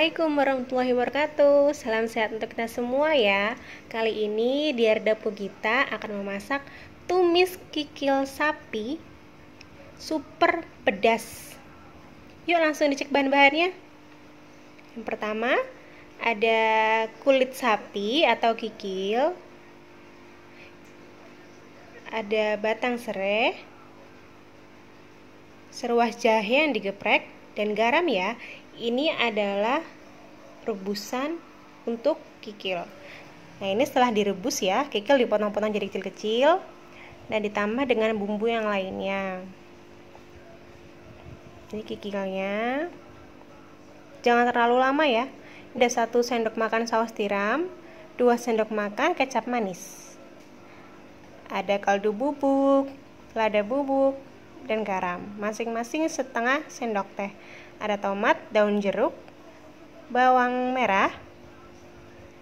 Assalamualaikum warahmatullahi wabarakatuh. Salam sehat untuk kita semua ya. Kali ini di Ardapu kita akan memasak tumis kikil sapi super pedas. Yuk langsung dicek bahan-bahannya. Yang pertama ada kulit sapi atau kikil. Ada batang serai Seruas jahe yang digeprek dan garam ya ini adalah rebusan untuk kikil. Nah, ini setelah direbus ya, kikil dipotong-potong jadi kecil-kecil dan ditambah dengan bumbu yang lainnya. Ini kikilnya. Jangan terlalu lama ya. Ada satu sendok makan saus tiram, dua sendok makan kecap manis. Ada kaldu bubuk, lada bubuk, dan garam, masing-masing setengah sendok teh ada tomat, daun jeruk, bawang merah,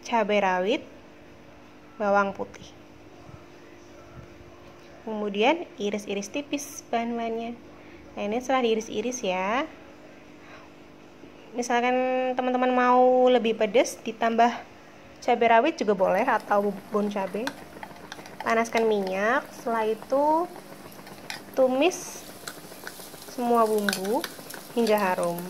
cabai rawit, bawang putih. Kemudian iris-iris tipis bahan-bahannya. Nah, ini setelah diiris-iris ya. Misalkan teman-teman mau lebih pedas ditambah cabai rawit juga boleh atau bubuk cabai. Panaskan minyak, setelah itu tumis semua bumbu hingga harum.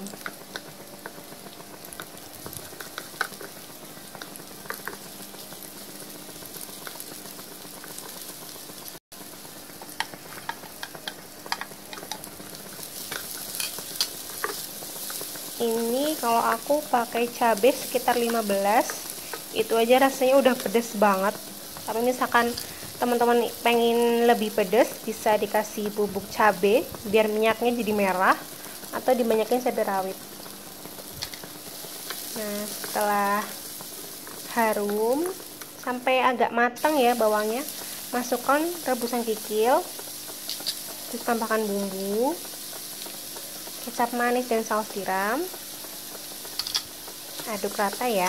Ini kalau aku pakai cabai sekitar 15 itu aja rasanya udah pedes banget. Tapi misalkan teman-teman pengen lebih pedes bisa dikasih bubuk cabai biar minyaknya jadi merah atau dibanyakin cabai rawit. Nah setelah harum sampai agak matang ya bawangnya masukkan rebusan kikil terus tambahkan bumbu kecap manis dan saus tiram. Aduk rata ya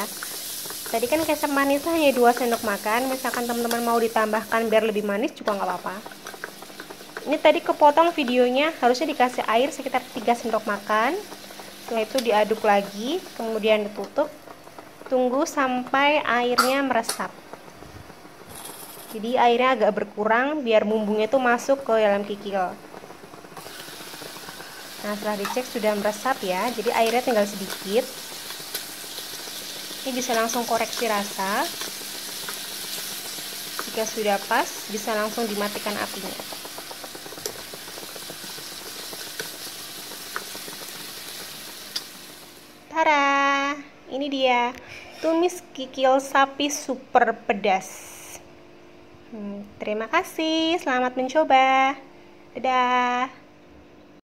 tadi kan kecap manis hanya 2 sendok makan. Misalkan teman-teman mau ditambahkan biar lebih manis juga nggak apa-apa. Ini tadi kepotong videonya harusnya dikasih air sekitar 3 sendok makan. Setelah itu diaduk lagi kemudian ditutup. Tunggu sampai airnya meresap. Jadi airnya agak berkurang biar bumbunya itu masuk ke dalam kikil. Nah setelah dicek sudah meresap ya jadi airnya tinggal sedikit ini bisa langsung koreksi rasa jika sudah pas bisa langsung dimatikan apinya Tara, ini dia tumis kikil sapi super pedas. Hmm, terima kasih, selamat mencoba. Dadah.